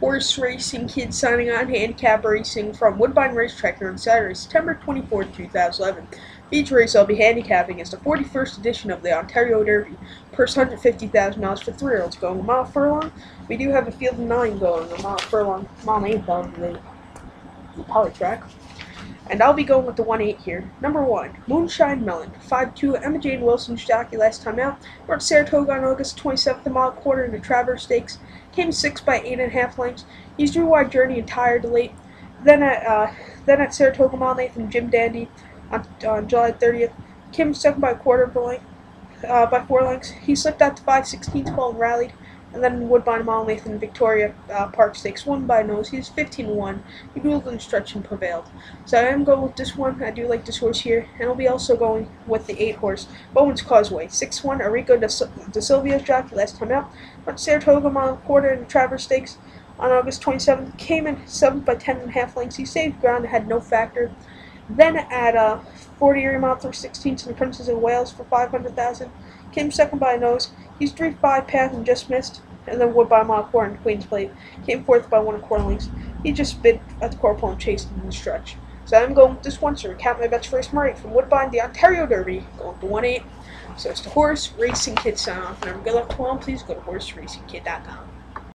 Horse Racing kids signing on handicap racing from Woodbine Racetrack on Saturday, September 24th, 2011. Each race I'll be handicapping is the 41st edition of the Ontario Derby. Purse $150,000 for three year olds going a mile furlong. We do have a field of nine going a mile furlong, mile and eighth on the, the poly track. And I'll be going with the 1 8 here. Number 1, Moonshine Melon. 5 2, Emma-Jayne Wilson's jockey last time out. At Saratoga on August 27th, a mile quarter in the Travers Stakes. Came 6 by 8.5 lengths. He's drew wide journey and tired late. Then at uh, then at Saratoga Mile Nathan Jim Dandy on, on July 30th. Came second by a quarter of a length, uh, by four lengths. He slipped out to 5 16 12 and rallied and then Woodbine Mall Nathan Victoria uh, Park Stakes won by nose. He's was 15-1. He ruled and stretch and prevailed. So I am going with this one. I do like this horse here, and I'll be also going with the eight horse Bowman's Causeway 6-1. Enrico De, Silvio's jockey last time out. Went Saratoga Mile Quarter the Travers Stakes on August 27th. Came in 7th by 10 and a half lengths. He saved ground, had no factor. Then at uh, Fort Erie mile 3 16 in the Princess of Wales for 500,000. Came second by a nose. He's 3 5 path and just missed. And then Woodbine Quarter in Queen's Plate. Came fourth by one a quarter lengths. He just bit at the corporal and chased him in the stretch. So I'm going with this one sir. recap my bets race Murray from Woodbine, the Ontario Derby, going to 1 8. So it's the Horse Racing Kid sign off. And good luck to all. Please go to horseracingkid.com.